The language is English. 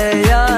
Yeah.